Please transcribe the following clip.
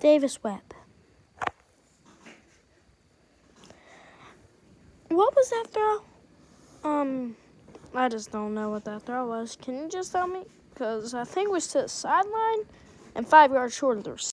Davis Webb. What was that throw? Um, I just don't know what that throw was. Can you just tell me? Because I think it was to the sideline and five yards short of the